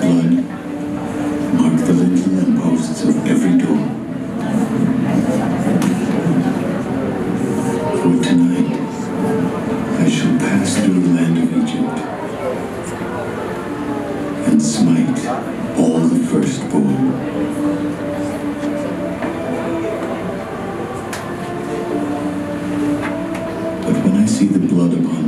blood, mark the lintel and posts of every door. For tonight, I shall pass through the land of Egypt and smite all the firstborn. But when I see the blood upon